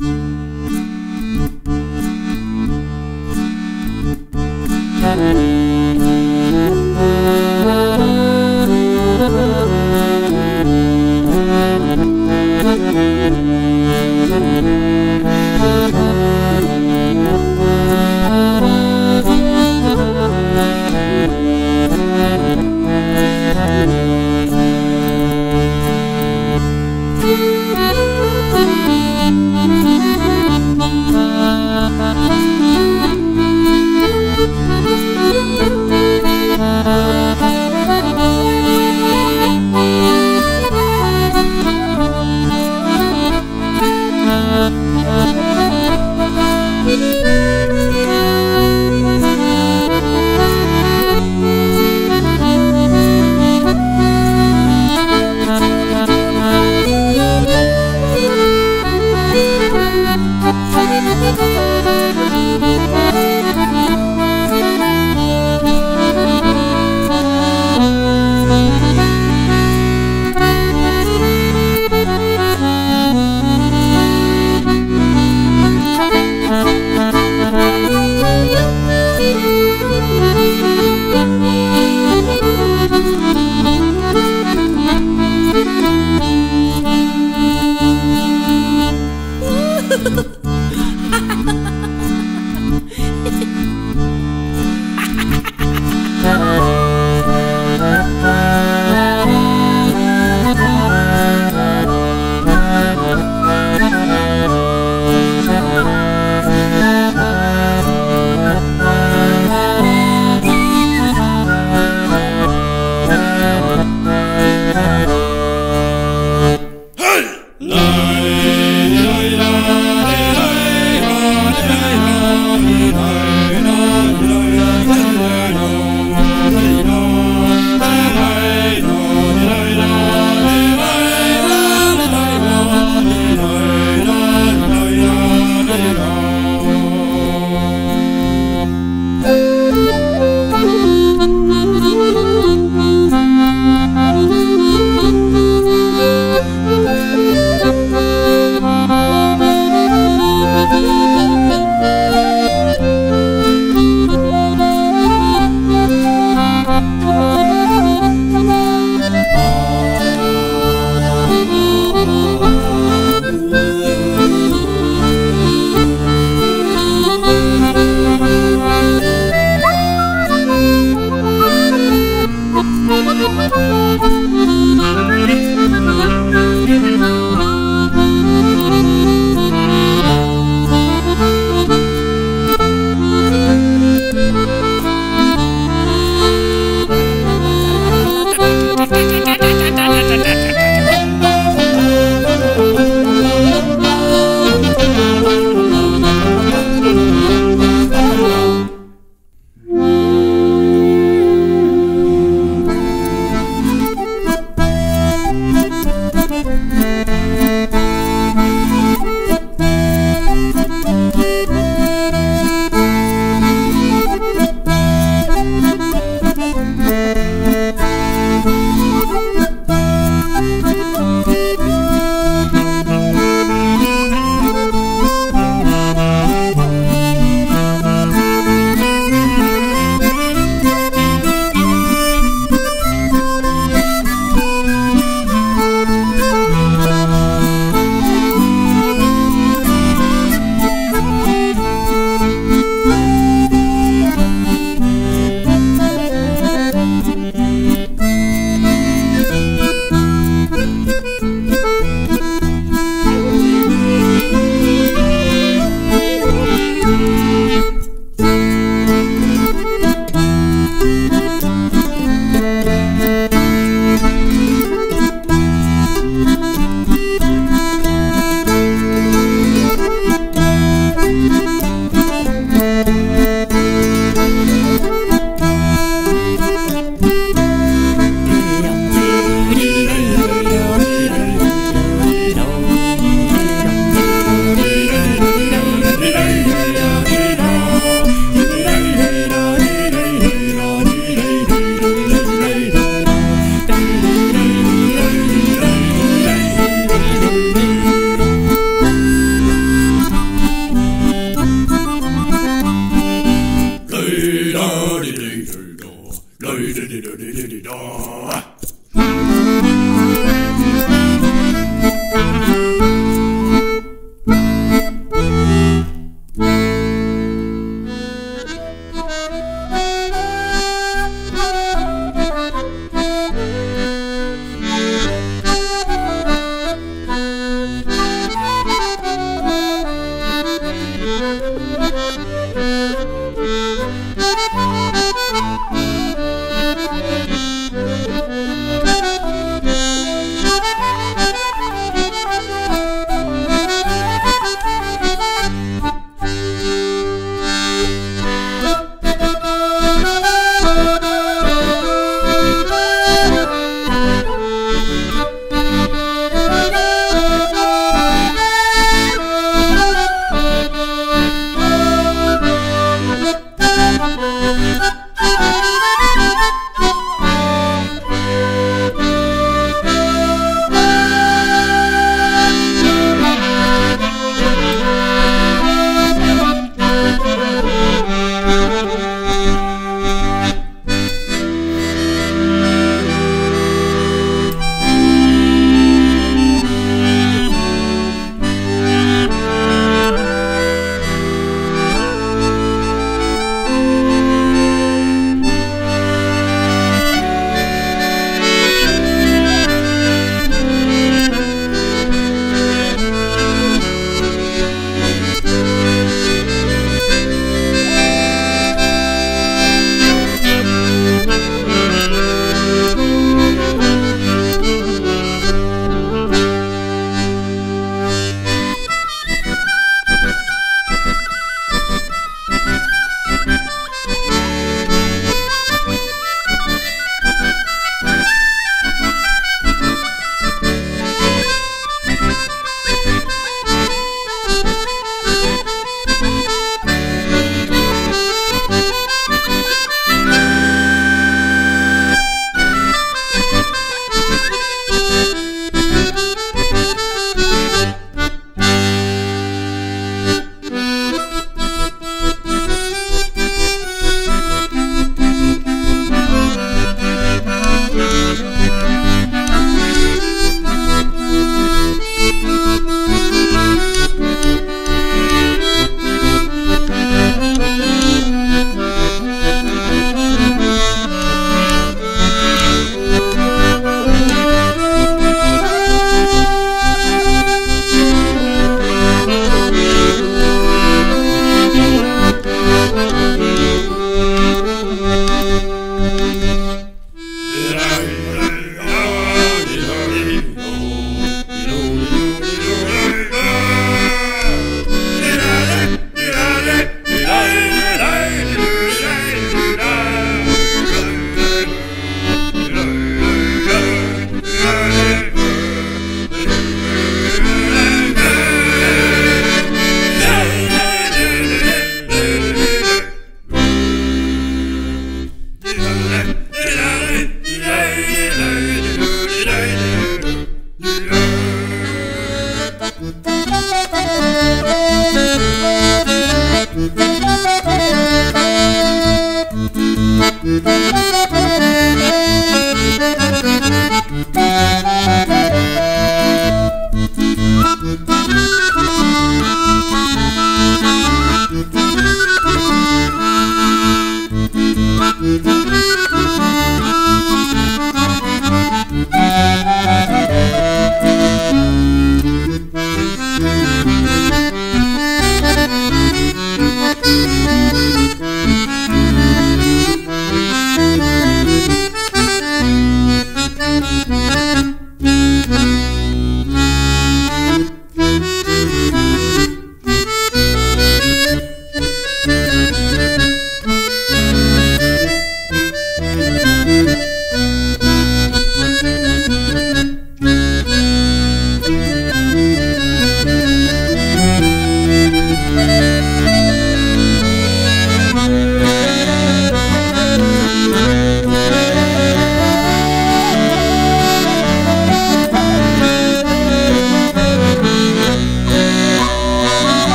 La,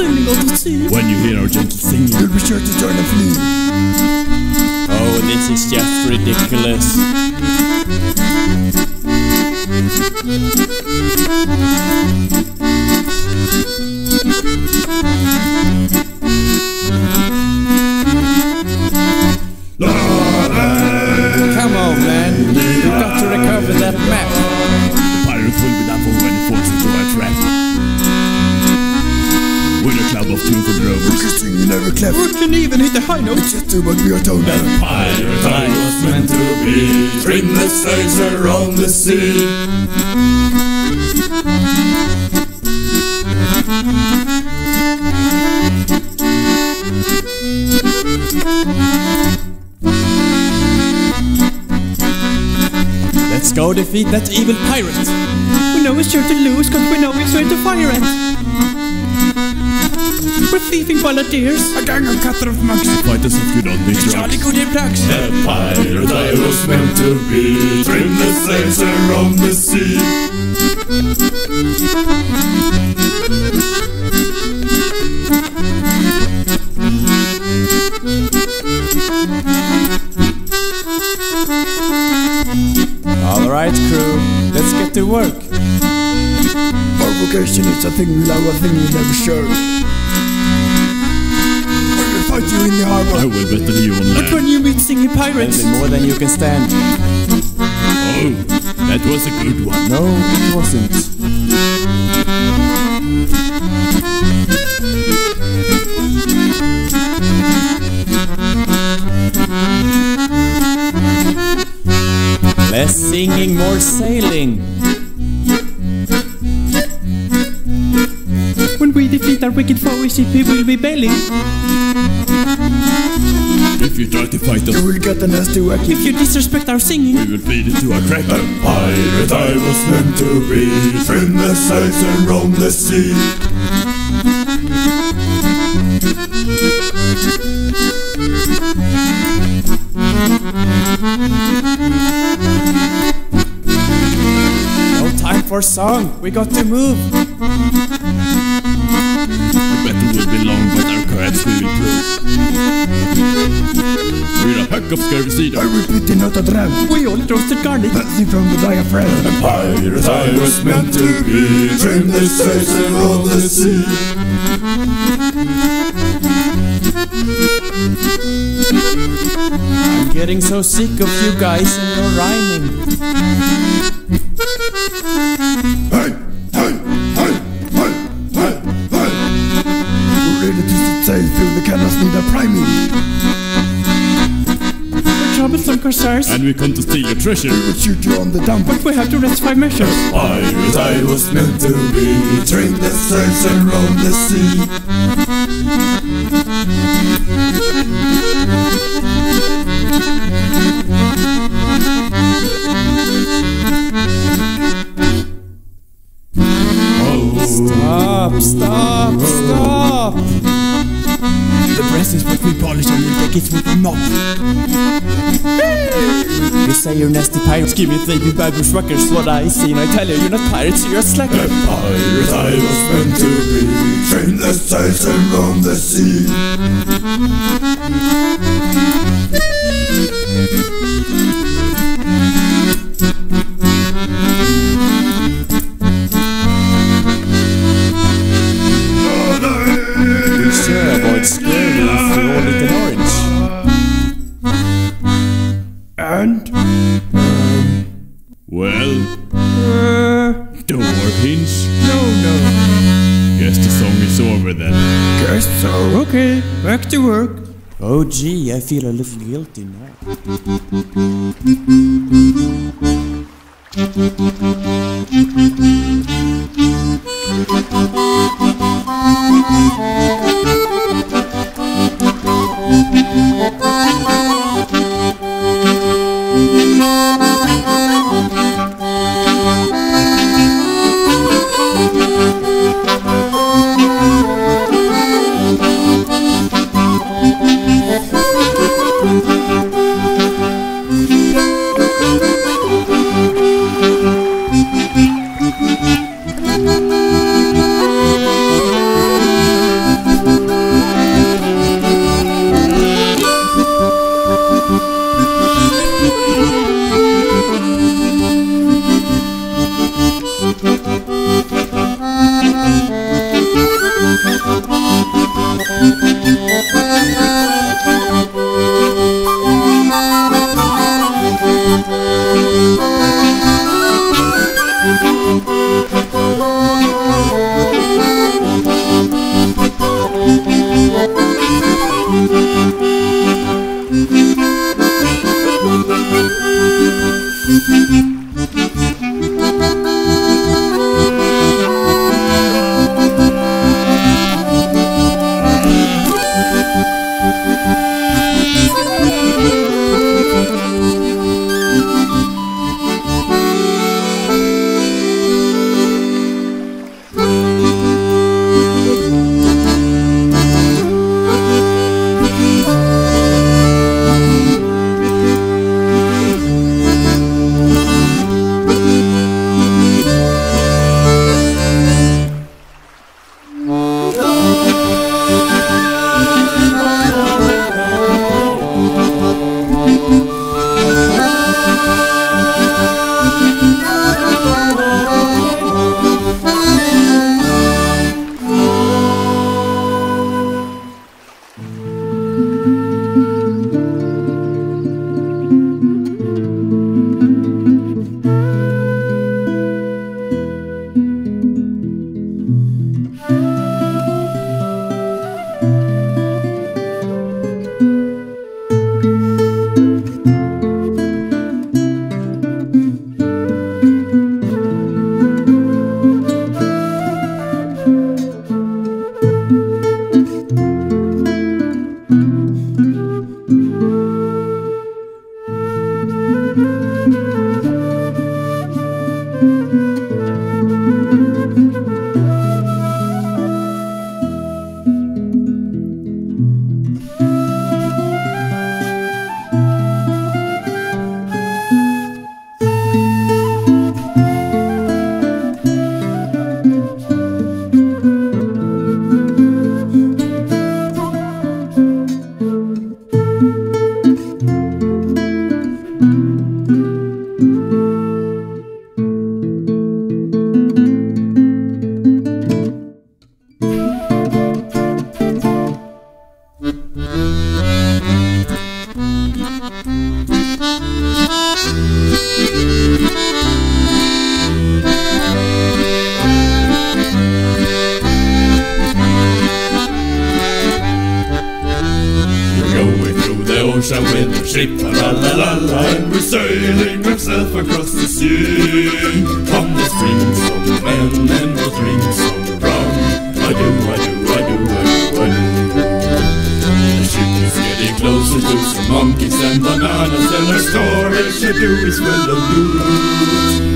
Sailing on the sea. When you hear our gentle singing, You'll be sure to join and flee. Oh, this is just ridiculous. Even hit the high note. It's just do what we are told now. Pirate I was meant to be. Trim the sails around the sea. Let's go defeat that evil pirate. We know we're sure to lose because we know we're sure to fire it. We're thieving volunteers. A gang of cutthroat monks. Fight us if you don't be Jolly drunk. good in plugs. A pirate I was meant to be. Trim the sails around the sea. Alright, crew. Let's get to work. Our vocation is a thing we love, a thing we never shirk. In the I harbor. will battle you on But when you meet singing pirates, Spending more than you can stand. Oh, that was a good one. No, it wasn't. Less singing, more sailing. when we defeat our wicked foe, we ship we will be bailing. If you try to fight us, You will get a nasty whack. If you disrespect our singing, we will feed it to our crack. A pirate I was meant to be. Trim the sails around the sea. No time for song. We got to move. We battle will be long, but our courage will be proof. We're a pack of scary cedar. I repeat, not a dram. We all roasted garlic. Dancing from the diaphragm. Pirate I was meant to be. Trim the sails and roll the sea. I'm getting so sick of you guys and your rhyming. Through the canals need a priming. We're troublesome corsairs. And we come to steal your treasure. We'll shoot you on the dump. But we have to rest five measures. Pirate I was meant to be. Trim the sails and roam the sea. The brass is what we polish and the deck is what we mop. You say you're nasty pirates, give me baby baggers rockers. What I see, and I tell you, you're not pirates, you're a slacker. A pirate I was meant to be. Trim the sails and roam the sea. We sure avoid to work. Oh, gee, I feel a little guilty now. Música sailing ourselves across the sea. Come, let's drink men and we'll drink some rum. I do, I do, I do, I do, I do. The ship is getting closer to some monkeys and bananas, and our storage I do is full of loot.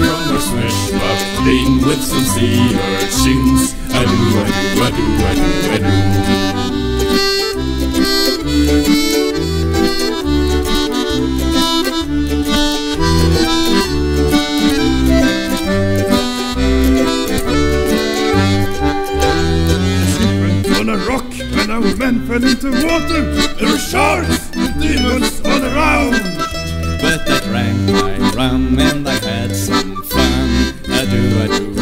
From our smash up clean with some sea urchins. I do, I do, I do, I do, I do. Men fell into water. There were sharks and demons all around. But I drank my rum and I had some fun. I do, I do,